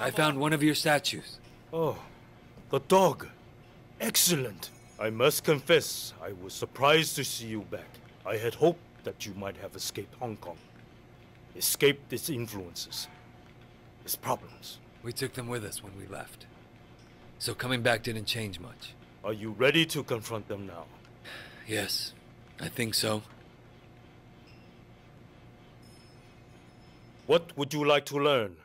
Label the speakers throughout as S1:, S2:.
S1: I found one of your statues.
S2: Oh, the dog. Excellent. I must confess, I was surprised to see you back. I had hoped that you might have escaped Hong Kong. Escaped its influences, its problems.
S1: We took them with us when we left. So coming back didn't change much.
S2: Are you ready to confront them now?
S1: Yes, I think so.
S2: What would you like to learn?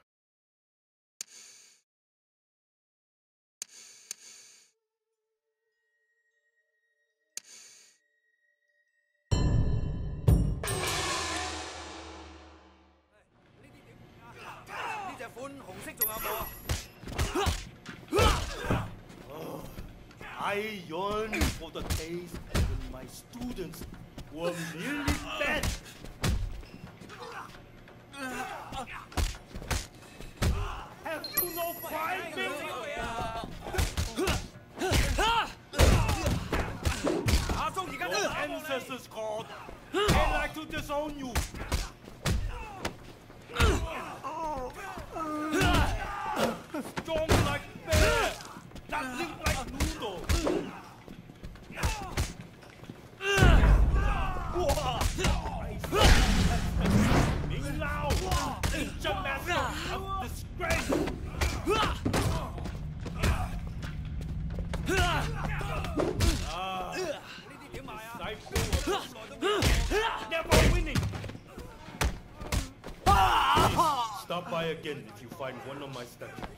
S2: I yearn for the days when my students were merely fed. Have you no pride, Your ancestors called. They like to disown you. Strong like bear, nothing like stop by again if you find one of my statues.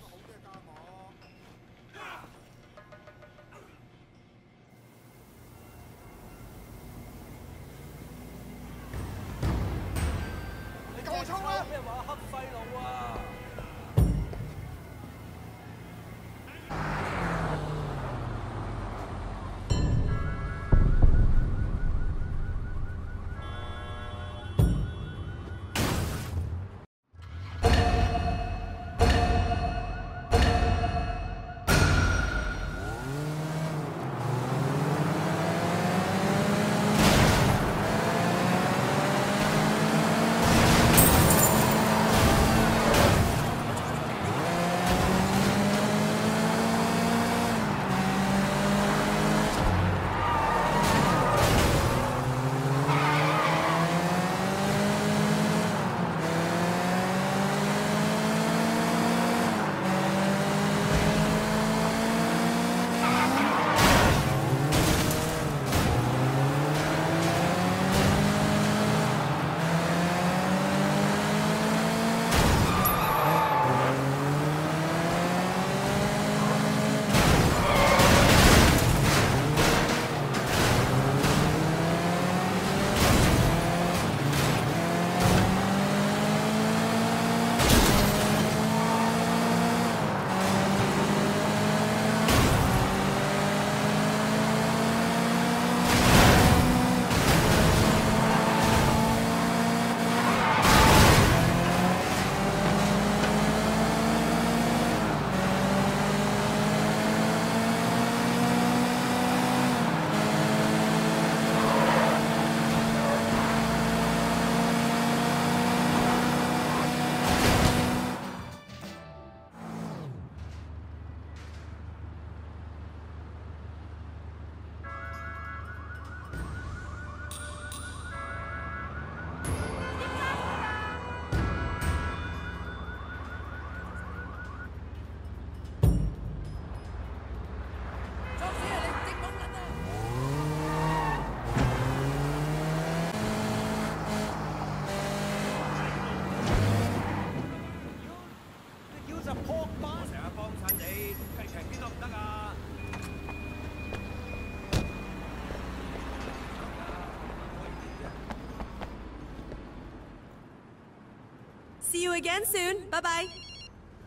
S3: Again soon. Bye bye.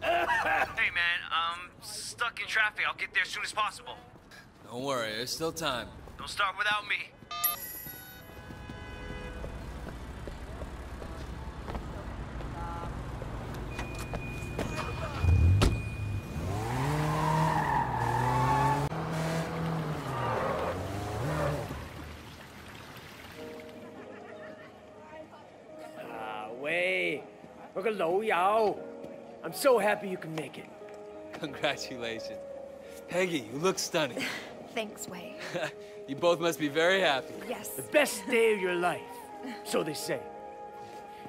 S4: Hey man, I'm stuck in traffic. I'll get there as soon as possible.
S1: Don't worry, there's still time.
S4: Don't start without me.
S5: Yao. I'm so happy you can make it.
S1: Congratulations. Peggy, you look stunning.
S6: Thanks, Wei.
S1: you both must be very happy.
S6: Yes.
S5: The best day of your life, so they say.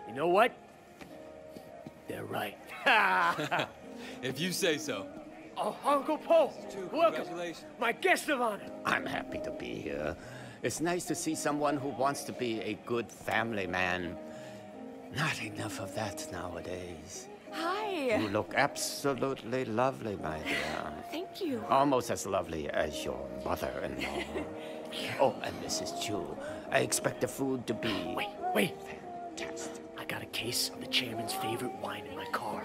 S5: You know what? They're right.
S1: if you say so.
S5: Oh, Uncle Po, welcome. My guest of honor.
S7: I'm happy to be here. It's nice to see someone who wants to be a good family man. Not enough of that nowadays.
S6: Hi.
S7: You look absolutely lovely, my dear.
S6: Thank you.
S7: Almost as lovely as your mother-in-law. oh, and Mrs. Chu, I expect the food to be
S5: Wait, wait.
S7: fantastic.
S5: I got a case of the chairman's favorite wine in my car.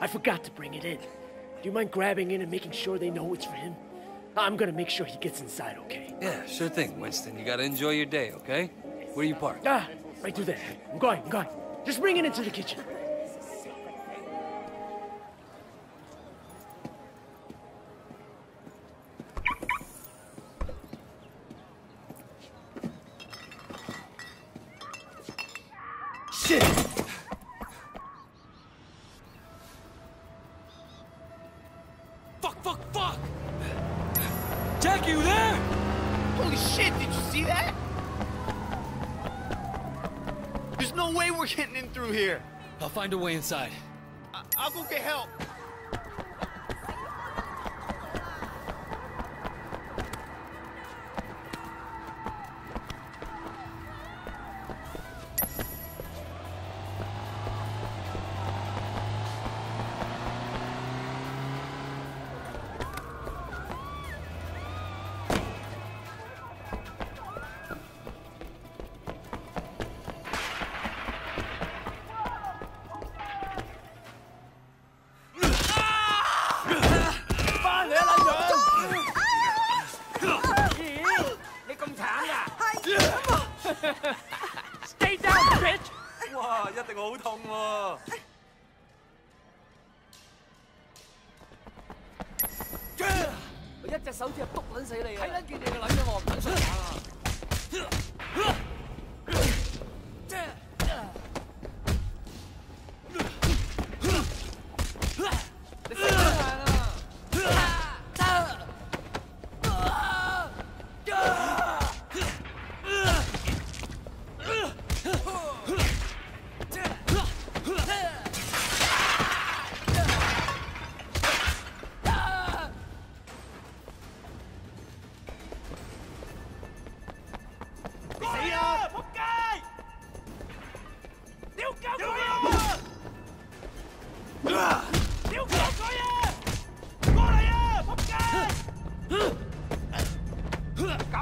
S5: I forgot to bring it in. Do you mind grabbing in and making sure they know it's for him? I'm gonna make sure he gets inside, okay?
S1: Yeah, sure thing, Winston. You gotta enjoy your day, okay? Where do you park?
S5: Ah, right through there. I'm going, I'm going. Just bring it into the kitchen.
S1: Find a way inside.
S5: 死你啊！睇撚見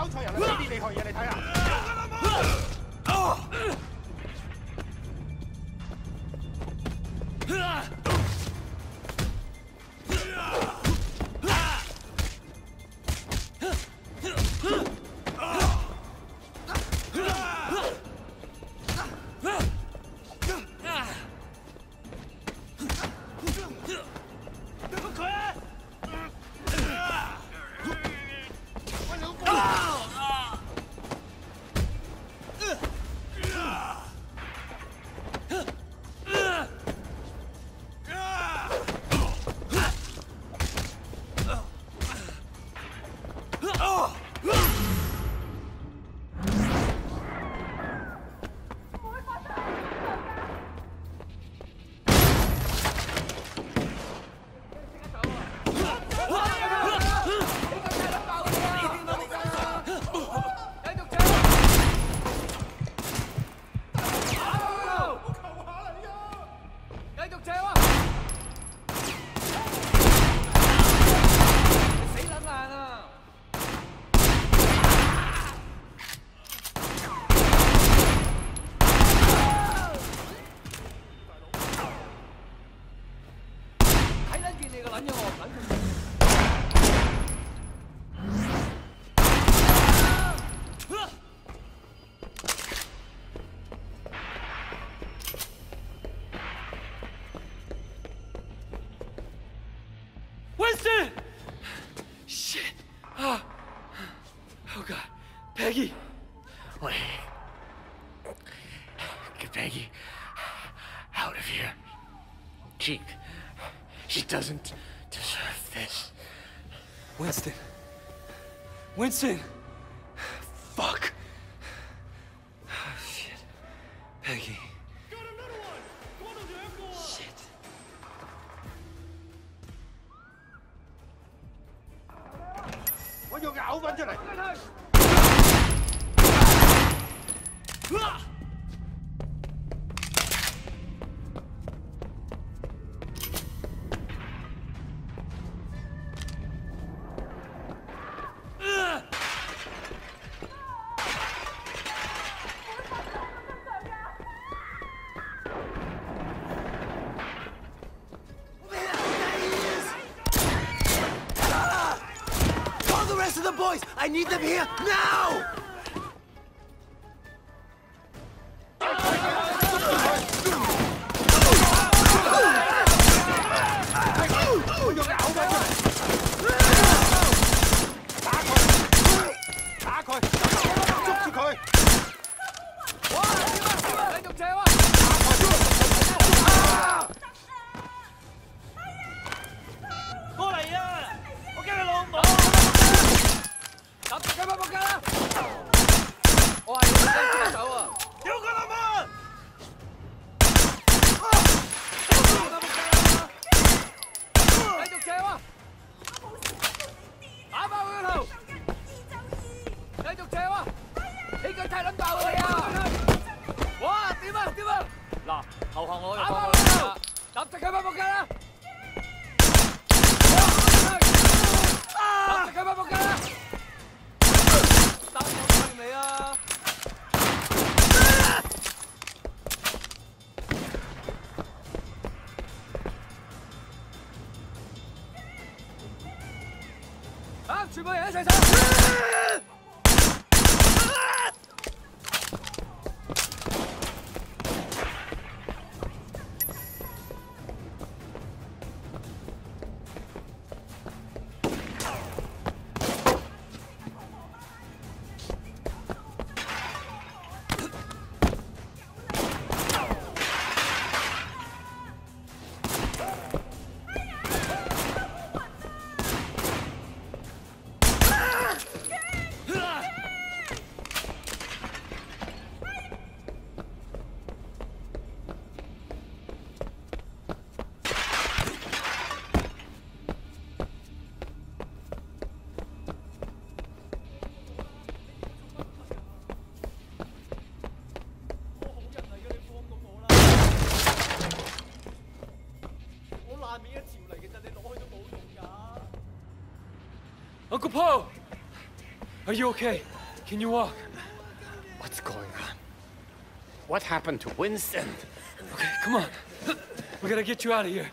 S8: 搞錯人啦！呢啲厲害嘢你睇下。
S5: Doesn't deserve this.
S1: Winston. Winston!
S9: I need them here now!
S1: 출발해야 죠. Po! Are you okay? Can you walk?
S7: What's going on? What happened to Winston?
S1: Okay, come on. We gotta get you out of here.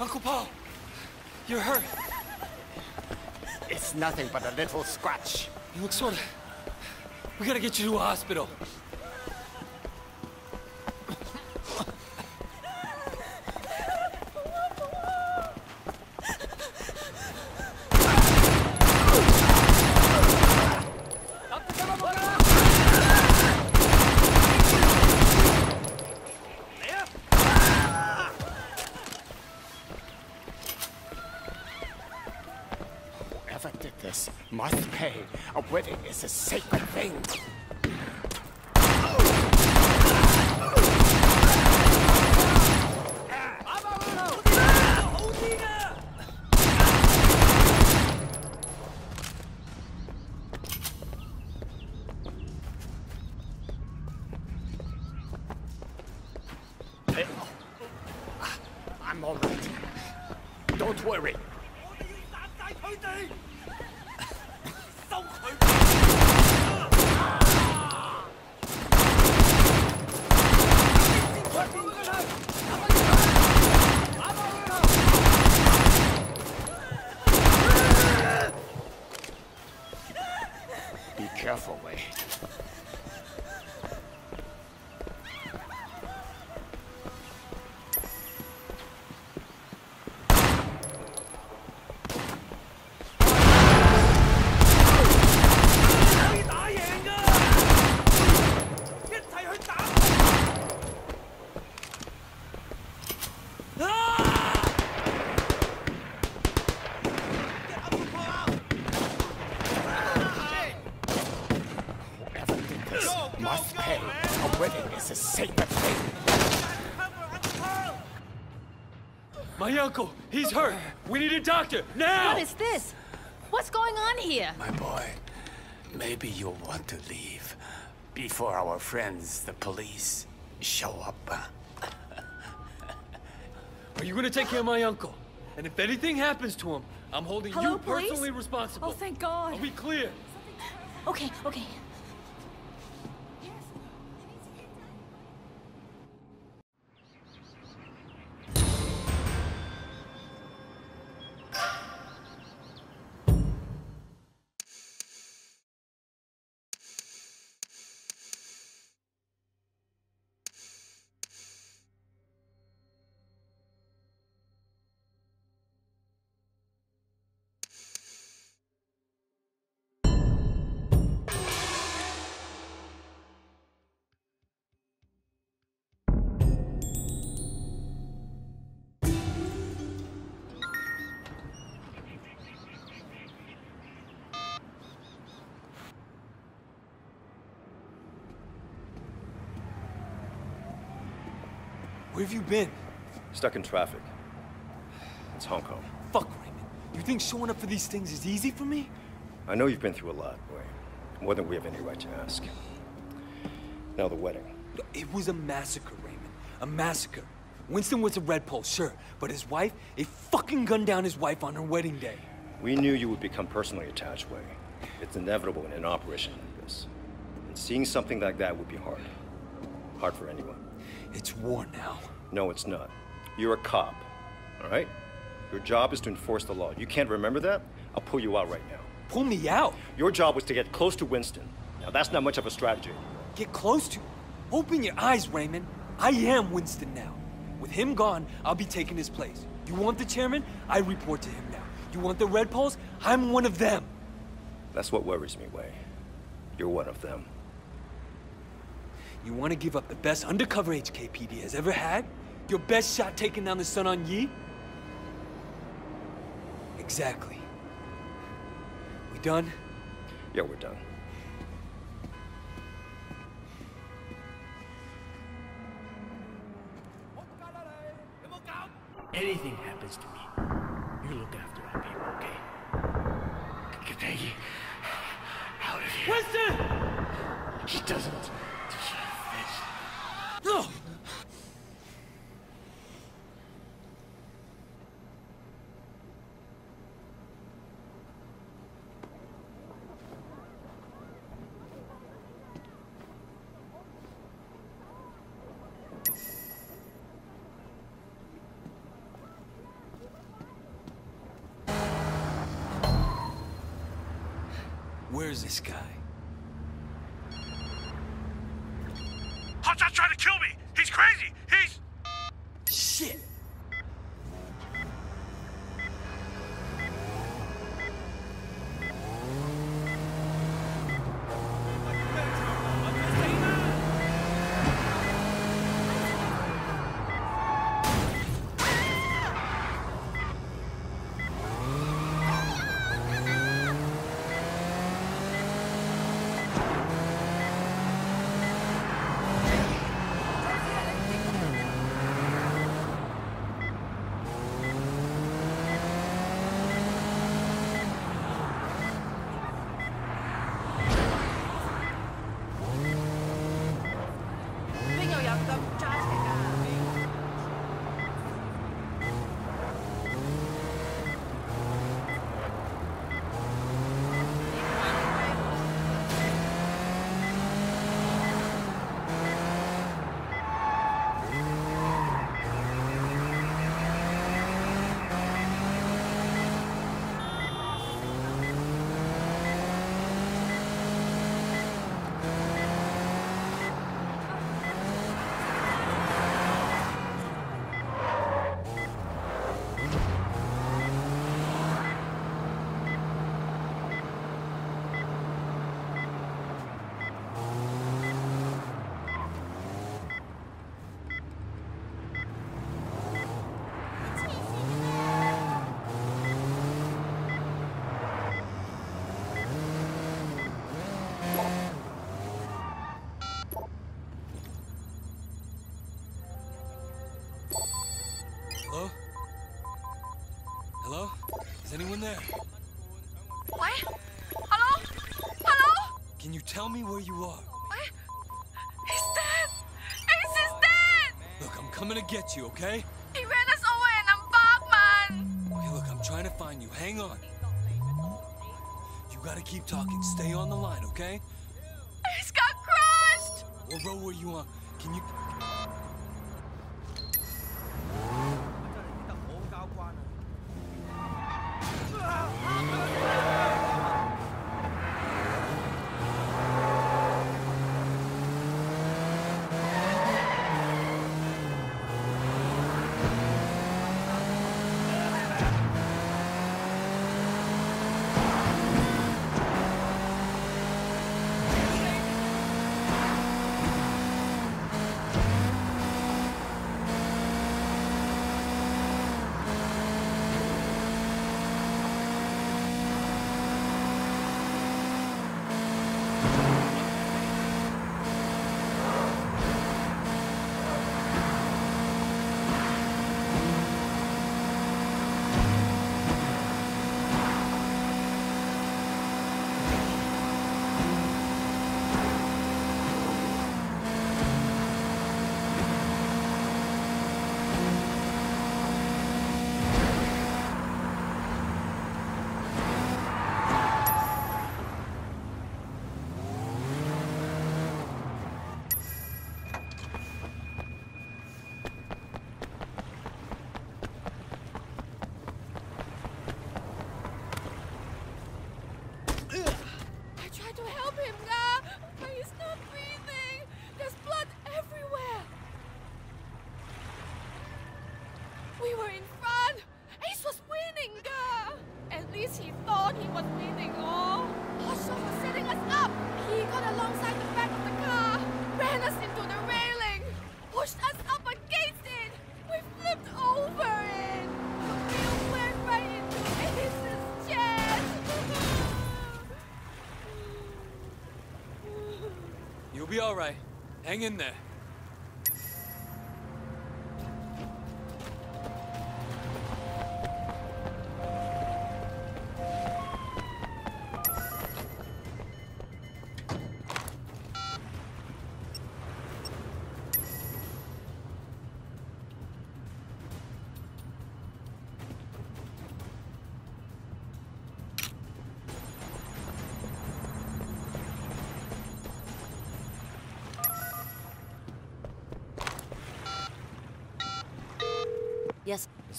S1: Uncle Po, You're hurt.
S7: It's nothing but a little scratch.
S1: You look sort of... We gotta get you to a hospital. Uncle, he's hurt. We need a doctor, now!
S6: What is this? What's going on here?
S7: My boy, maybe you'll want to leave before our friends, the police, show up.
S1: Are you gonna take care of my uncle? And if anything happens to him, I'm holding
S6: Hello,
S1: you
S6: police?
S1: personally responsible.
S6: Oh, thank God.
S1: Are we clear?
S6: Okay, okay.
S1: Where have you been?
S10: Stuck in traffic. It's Hong Kong.
S1: Fuck, Raymond. You think showing up for these things is easy for me?
S10: I know you've been through a lot, boy. More than we have any right to ask. Now the wedding.
S1: It was a massacre, Raymond. A massacre. Winston was a red pole, sure, but his wife, they fucking gunned down his wife on her wedding day.
S10: We knew you would become personally attached, Wei. It's inevitable in an operation like this. And seeing something like that would be hard. Hard for anyone.
S1: It's war now.
S10: No, it's not. You're a cop, all right? Your job is to enforce the law. You can't remember that? I'll pull you out right now.
S1: Pull me out.
S10: Your job was to get close to Winston. Now, that's not much of a strategy.
S1: Get close to. Open your eyes, Raymond. I am Winston now. With him gone, I'll be taking his place. You want the chairman? I report to him now. You want the Red Poles? I'm one of them.
S10: That's what worries me, Wei. You're one of them.
S1: You want to give up the best undercover HKPD has ever had? Your best shot taking down the Sun On Yee? Exactly. We done?
S10: Yeah, we're done.
S5: Anything happens to me, you look after our people, okay? Get Peggy out of here.
S1: Winston!
S5: He doesn't deserve this.
S1: No! Where's this guy? I'm to get you, okay?
S11: He ran us over in a Bachman!
S1: Okay, look, I'm trying to find you. Hang on. You gotta keep talking. Stay on the line, okay?
S11: Ace got crushed!
S1: What row were you on? Can you... You'll be all right. Hang in there.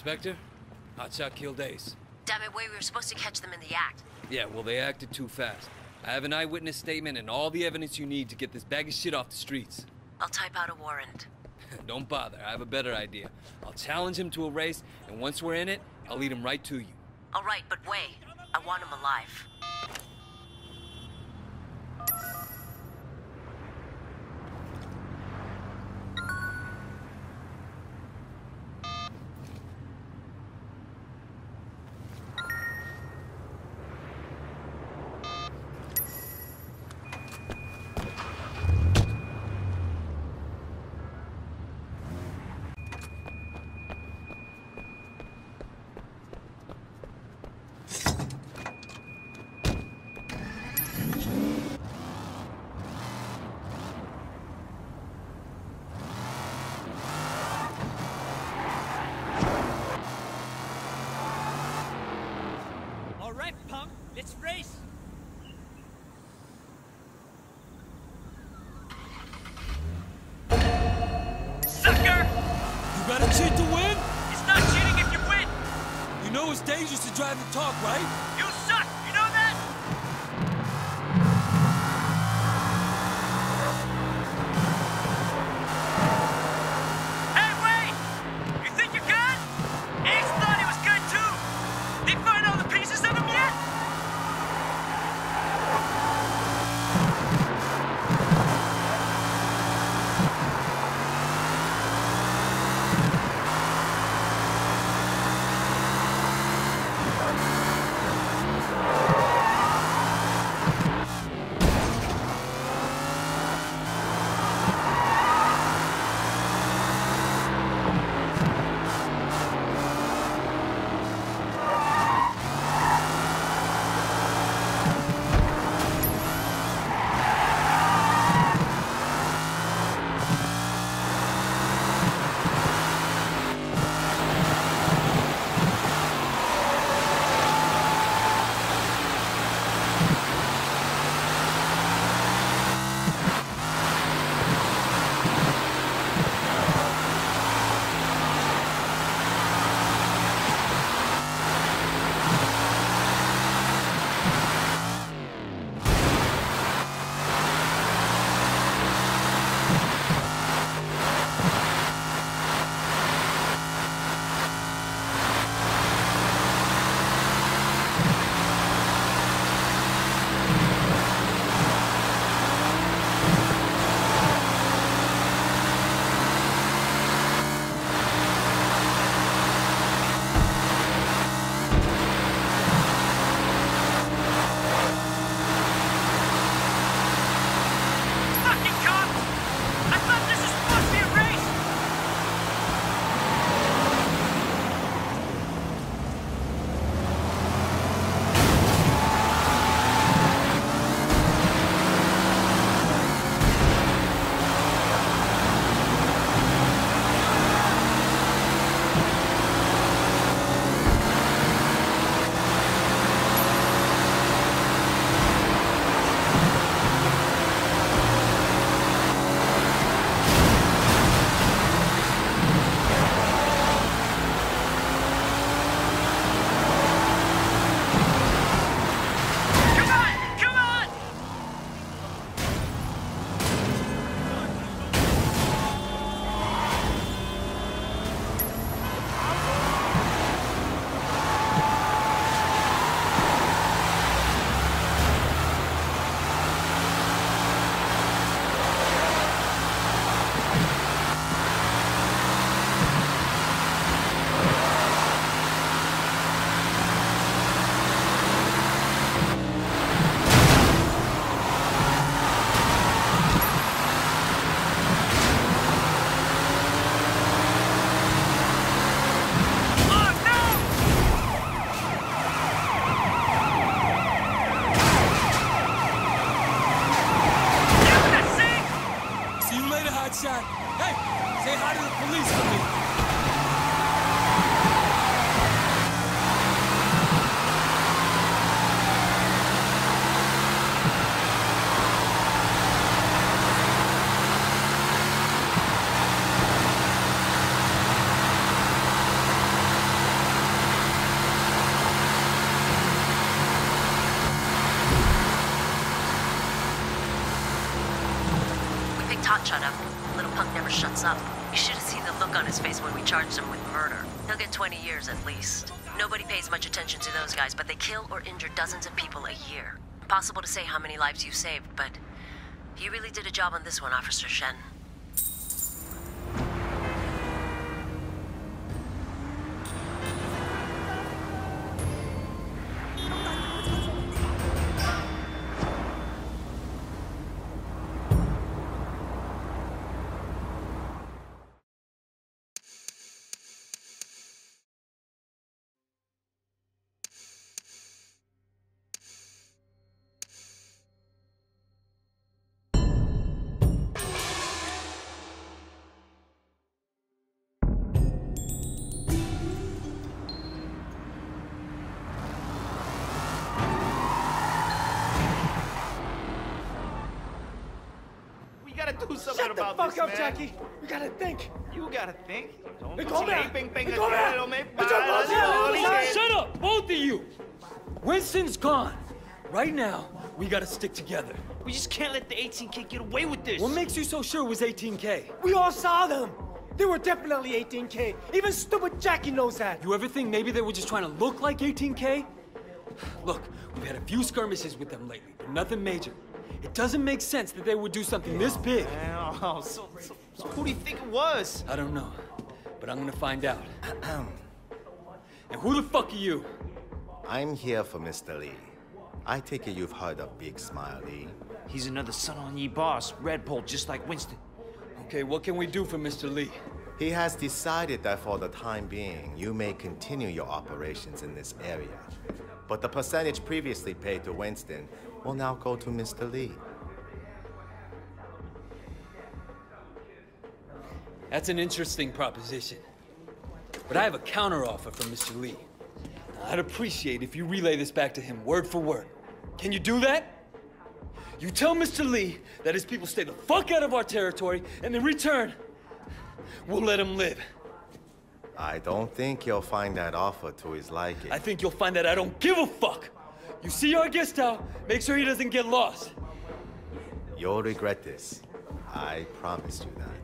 S1: Inspector, Hotshot killed Ace.
S12: Damn it, wait, we were supposed to catch them in the act.
S1: Yeah, well, they acted too fast. I have an eyewitness statement and all the evidence you need to get this bag of shit off the streets.
S12: I'll type out a warrant.
S1: Don't bother, I have a better idea. I'll challenge him to a race, and once we're in it, I'll lead him right to you.
S12: All right, but wait. I want him alive.
S13: All right, punk, let's race.
S4: Sucker!
S1: You gotta cheat to win?
S4: It's not cheating if you win!
S1: You know it's dangerous to drive and talk, right?
S12: Shuts up. You should have seen the look on his face when we charged him with murder. He'll get 20 years at least. Nobody pays much attention to those guys, but they kill or injure dozens of people a year. Impossible to say how many lives you saved, but you really did a job on this one, Officer Shen.
S8: Do something
S9: Shut the fuck up,
S8: man.
S9: Jackie. We gotta think.
S8: You gotta think.
S9: Hey, come back. Hey, come back. It's your bullshit.
S1: Shut up, both of you! Winston's gone. Right now, we gotta stick together.
S13: We just can't let the 18K get away with this.
S1: What makes you so sure it was 18K?
S9: We all saw them. They were definitely 18K. Even stupid Jackie knows that.
S1: You ever think maybe they were just trying to look like 18K? Look, we've had a few skirmishes with them lately, but nothing major. It doesn't make sense that they would do something this big.
S13: Oh, so, so, so who do you think it was?
S1: I don't know, but I'm gonna find out. and who the fuck are you?
S14: I'm here for Mr. Lee. I take it you've heard of Big Smile Lee.
S13: He's another Sun On Yee boss, red pole, just like Winston.
S1: Okay, what can we do for Mr. Lee?
S14: He has decided that for the time being, you may continue your operations in this area. But the percentage previously paid to Winston will now go to Mr. Lee.
S1: That's an interesting proposition. But I have a counteroffer from Mr. Lee. I'd appreciate if you relay this back to him word for word. Can you do that? You tell Mr. Lee that his people stay the fuck out of our territory, and in return, we'll let him live.
S14: I don't think you'll find that offer to his liking.
S1: I think you'll find that I don't give a fuck. You see our guest out, make sure he doesn't get lost.
S14: You'll regret this. I promise you that.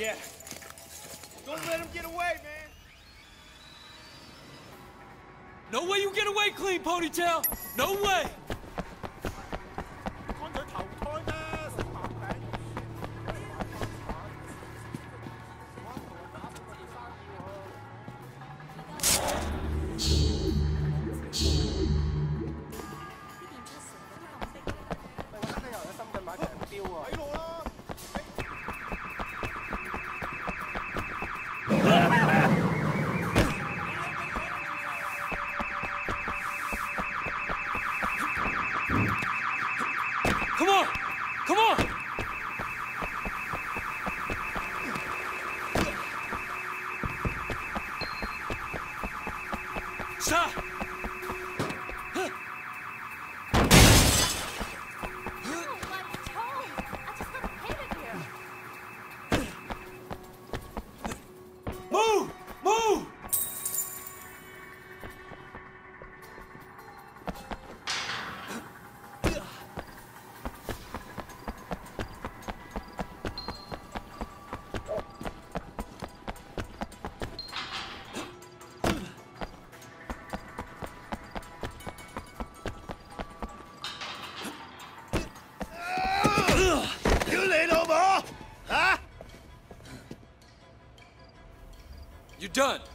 S13: Yeah. Don't let him get away, man.
S1: No way you get away clean, Ponytail. No way. done.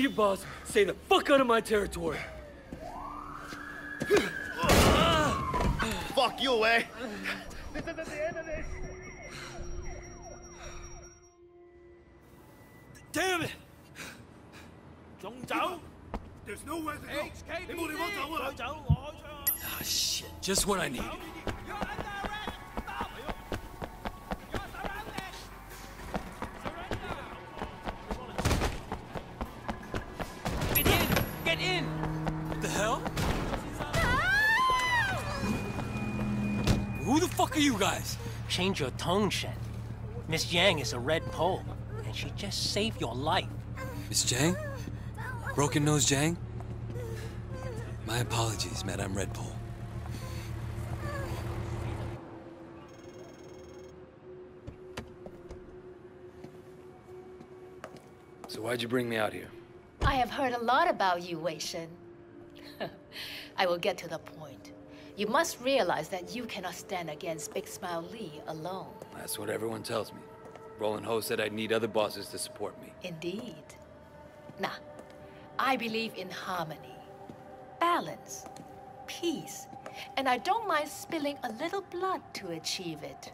S1: your boss, stay the fuck out of my territory.
S8: Fuck you, eh? This isn't the end of this!
S1: Damn it!
S2: 仲走？There's nowhere to go。你冇地方走啊！走，我开枪啊！
S1: Ah, shit. Just what I need.
S13: In!
S1: What the hell? Who the fuck are you guys?
S13: Change your tone, Shen. Miss Jiang is a red pole, and she just saved your life.
S1: Miss Jiang? Broken Nose Jiang? My apologies, Madame Red Pole. So why'd you bring me out here?
S6: I have heard a lot about you, Wei Shen. I will get to the point. You must realize that you cannot stand against Big Smile Lee alone.
S1: That's what everyone tells me. Roland Ho said I'd need other bosses to support me.
S6: Indeed. Nah, I believe in harmony, balance, peace, and I don't mind spilling a little blood to achieve it.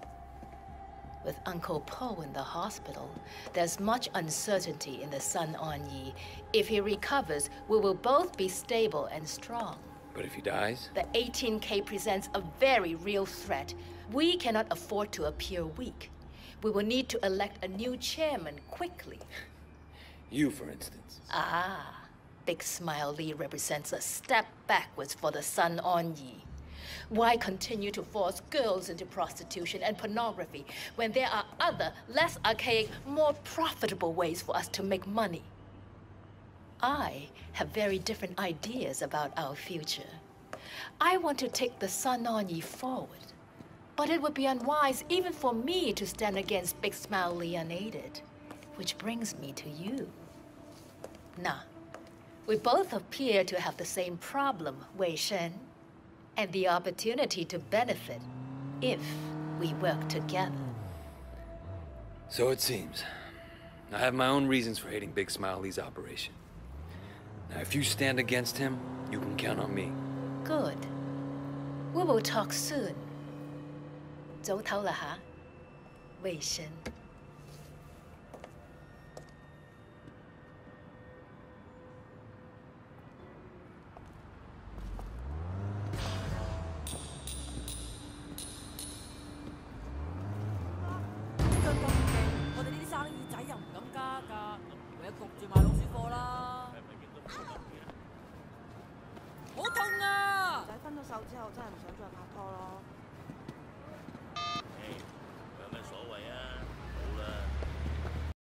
S6: With Uncle Po in the hospital, there's much uncertainty in the Sun On Yee. If he recovers, we will both be stable and strong.
S1: But if he dies?
S6: The 18K presents a very real threat. We cannot afford to appear weak. We will need to elect a new chairman quickly.
S1: You, for instance.
S6: Ah, Big Smile Lee represents a step backwards for the Sun On Yee. Why continue to force girls into prostitution and pornography when there are other, less archaic, more profitable ways for us to make money? I have very different ideas about our future. I want to take the Sun On Yee forward. But it would be unwise even for me to stand against Big Smile unaided. Which brings me to you. Nah, we both appear to have the same problem, Wei Shen, and the opportunity to benefit if we work together.
S1: So it seems. I have my own reasons for hating Big Smile Lee's operation. Now, if you stand against him, you can count on me.
S6: Good. We will talk soon. 早唞啦吓，魏生。